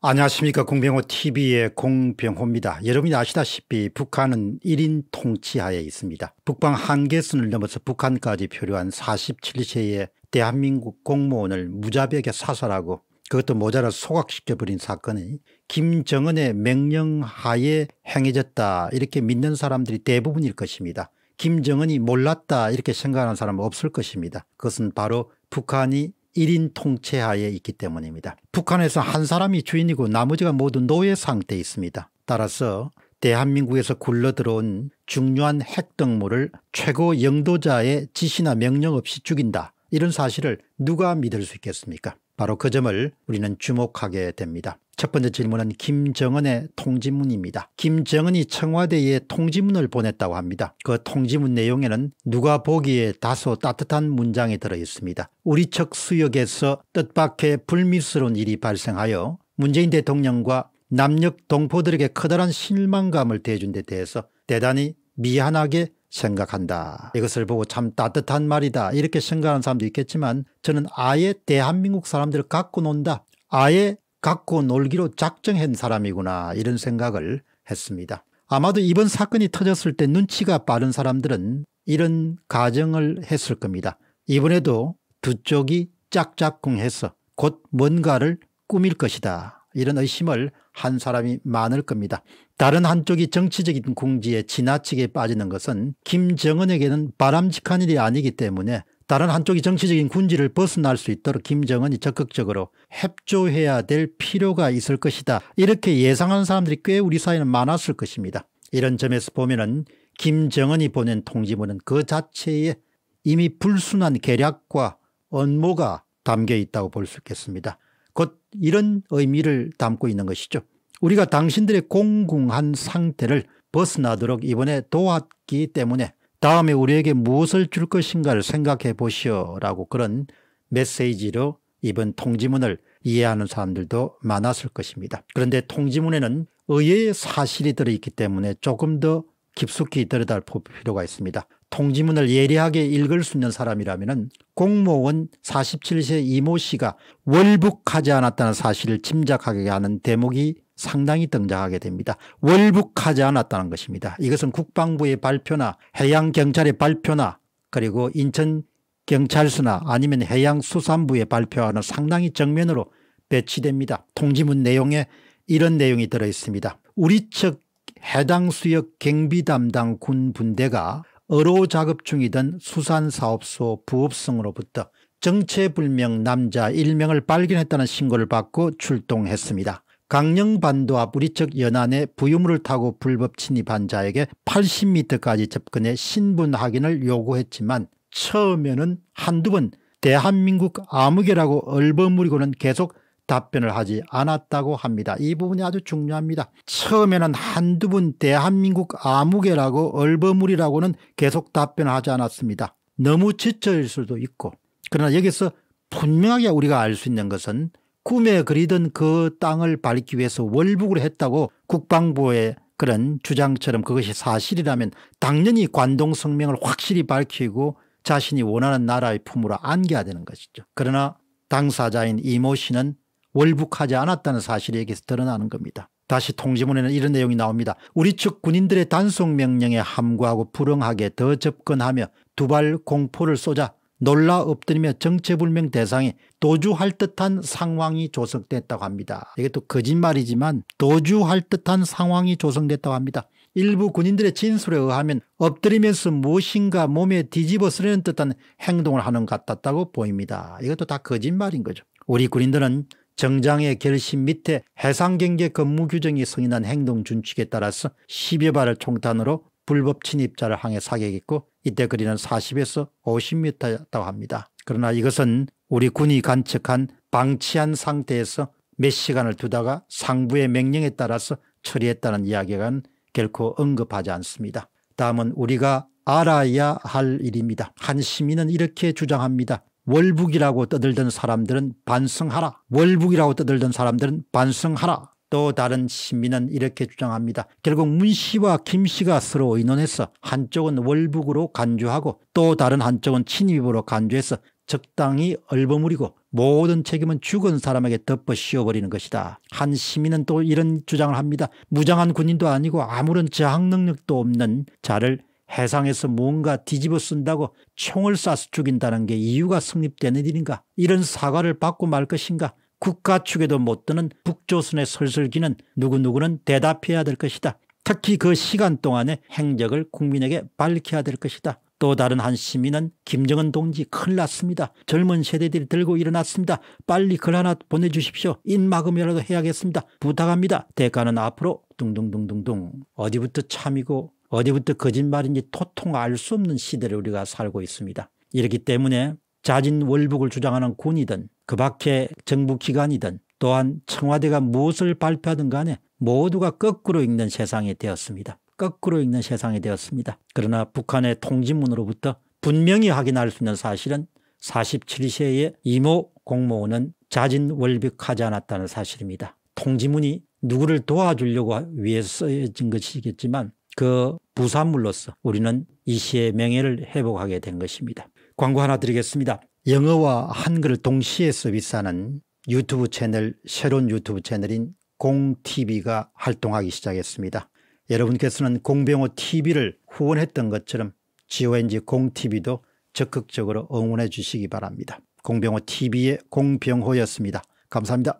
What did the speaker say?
안녕하십니까 공병호 tv의 공병호입니다. 여러분이 아시다시피 북한은 1인 통치하에 있습니다. 북방 한계선을 넘어서 북한까지 표류한 47세의 대한민국 공무원을 무자비하게 사살하고 그것도 모자라 소각시켜버린 사건이 김정은의 명령하에 행해졌다 이렇게 믿는 사람들이 대부분일 것입니다. 김정은이 몰랐다 이렇게 생각하는 사람은 없을 것입니다. 그것은 바로 북한이 1인 통치하에 있기 때문입니다. 북한에서 한 사람이 주인이고 나머지가 모두 노예 상태에 있습니다. 따라서 대한민국에서 굴러들어온 중요한 핵동물을 최고 영도자의 지시나 명령 없이 죽인다. 이런 사실을 누가 믿을 수 있겠습니까? 바로 그 점을 우리는 주목하게 됩니다. 첫 번째 질문은 김정은의 통지문입니다. 김정은이 청와대에 통지문을 보냈다고 합니다. 그 통지문 내용에는 누가 보기에 다소 따뜻한 문장이 들어있습니다. 우리 측 수역에서 뜻밖의 불미스러운 일이 발생하여 문재인 대통령과 남녘 동포들에게 커다란 실망감을 대준 데 대해서 대단히 미안하게 생각한다. 이것을 보고 참 따뜻한 말이다. 이렇게 생각하는 사람도 있겠지만 저는 아예 대한민국 사람들을 갖고 논다. 아예 갖고 놀기로 작정한 사람이구나 이런 생각을 했습니다. 아마도 이번 사건이 터졌을 때 눈치가 빠른 사람들은 이런 가정을 했을 겁니다. 이번에도 두 쪽이 짝짝꿍해서 곧 뭔가를 꾸밀 것이다. 이런 의심을 한 사람이 많을 겁니다. 다른 한쪽이 정치적인 궁지에 지나치게 빠지는 것은 김정은에게는 바람직한 일이 아니기 때문에 다른 한쪽이 정치적인 군지를 벗어날 수 있도록 김정은이 적극적으로 협조해야 될 필요가 있을 것이다. 이렇게 예상하는 사람들이 꽤 우리 사회는 많았을 것입니다. 이런 점에서 보면 은 김정은이 보낸 통지문은 그 자체에 이미 불순한 계략과 업무가 담겨 있다고 볼 수 있겠습니다. 곧 이런 의미를 담고 있는 것이죠. 우리가 당신들의 공공한 상태를 벗어나도록 이번에 도왔기 때문에 다음에 우리에게 무엇을 줄 것인가를 생각해 보시오라고 그런 메시지로 이번 통지문을 이해하는 사람들도 많았을 것입니다. 그런데 통지문에는 의외의 사실이 들어있기 때문에 조금 더 깊숙이 들여다볼 필요가 있습니다. 통지문을 예리하게 읽을 수 있는 사람이라면 공무원 47세 이모 씨가 월북하지 않았다는 사실을 짐작하게 하는 대목이 상당히 등장하게 됩니다. 월북하지 않았다는 것입니다. 이것은 국방부의 발표나 해양경찰의 발표나 그리고 인천경찰서나 아니면 해양수산부의 발표와는 상당히 정면으로 배치됩니다. 통지문 내용에 이런 내용이 들어있습니다. 우리 측 해당 수역 경비 담당 군 분대가 어로 작업 중이던 수산사업소 부업성으로부터 정체불명 남자 1명을 발견했다는 신고를 받고 출동했습니다. 강령반도 앞 우리 측 연안에 부유물을 타고 불법 침입한 자에게 80m까지 접근해 신분 확인을 요구했지만 처음에는 한두 번 대한민국 아무개라고 얼버무리고는 계속 답변을 하지 않았다고 합니다. 이 부분이 아주 중요합니다. 처음에는 한두 분 대한민국 아무개라고 얼버무리라고는 계속 답변하지 않았습니다. 너무 지쳐일 수도 있고 그러나 여기서 분명하게 우리가 알 수 있는 것은 꿈에 그리던 그 땅을 밟기 위해서 월북을 했다고 국방부의 그런 주장처럼 그것이 사실이라면 당연히 관동 성명을 확실히 밝히고 자신이 원하는 나라의 품으로 안겨야 되는 것이죠. 그러나 당사자인 이모 씨는 월북하지 않았다는 사실이 여기서 드러나는 겁니다. 다시 통지문에는 이런 내용이 나옵니다. 우리 측 군인들의 단속 명령에 함구하고 불응하게 더 접근하며 두발 공포를 쏘자 놀라 엎드리며 정체불명 대상이 도주할 듯한 상황이 조성됐다고 합니다. 또 거짓말이지만 도주할 듯한 상황이 조성됐다고 합니다. 일부 군인들의 진술에 의하면 엎드리면서 무엇인가 몸에 뒤집어 쓰려는 듯한 행동을 하는 것 같았다고 보입니다. 이것도 다 거짓말인 거죠. 우리 군인들은 정장의 결심 밑에 해상경계 근무 규정이 승인한 행동 준칙에 따라서 10여 발을 총탄으로 불법 침입자를 향해 사격했고 이때 거리는 40에서 50m였다고 합니다. 그러나 이것은 우리 군이 관측한 방치한 상태에서 몇 시간을 두다가 상부의 명령에 따라서 처리했다는 이야기가 결코 언급하지 않습니다. 다음은 우리가 알아야 할 일입니다. 한 시민은 이렇게 주장합니다. 월북이라고 떠들던 사람들은 반성하라. 월북이라고 떠들던 사람들은 반성하라. 또 다른 시민은 이렇게 주장합니다. 결국 문 씨와 김 씨가 서로 의논해서 한쪽은 월북으로 간주하고 또 다른 한쪽은 친입으로 간주해서 적당히 얼버무리고 모든 책임은 죽은 사람에게 덮어 씌워버리는 것이다. 한 시민은 또 이런 주장을 합니다. 무장한 군인도 아니고 아무런 저항 능력도 없는 자를 해상에서 뭔가 뒤집어 쓴다고 총을 쏴서 죽인다는 게 이유가 성립되는 일인가 이런 사과를 받고 말 것인가 국가 축에도 못 드는 북조선의 설설기는 누구누구는 대답해야 될 것이다. 특히 그 시간 동안의 행적을 국민에게 밝혀야 될 것이다. 또 다른 한 시민은 김정은 동지 큰일 났습니다. 젊은 세대들이 들고 일어났습니다. 빨리 글 하나 보내주십시오. 인마금이라도 해야겠습니다. 부탁합니다. 대가는 앞으로 둥둥둥둥둥 어디부터 참이고 어디부터 거짓말인지 토통 알 수 없는 시대를 우리가 살고 있습니다. 이렇기 때문에 자진 월북을 주장하는 군이든 그 밖에 정부기관이든 또한 청와대가 무엇을 발표하든 간에 모두가 거꾸로 읽는 세상이 되었습니다. 거꾸로 읽는 세상이 되었습니다. 그러나 북한의 통지문으로부터 분명히 확인할 수 있는 사실은 47세의 이모 공무원은 자진 월북하지 않았다는 사실입니다. 통지문이 누구를 도와주려고 위해서 써진 것이겠지만 그 부산물로서 우리는 이 시의 명예를 회복하게 된 것입니다. 광고 하나 드리겠습니다. 영어와 한글을 동시에 서비스하는 유튜브 채널 새로운 유튜브 채널인 공TV가 활동하기 시작했습니다. 여러분께서는 공병호 TV를 후원했던 것처럼 GONG 공TV도 적극적으로 응원해 주시기 바랍니다. 공병호 TV의 공병호였습니다. 감사합니다.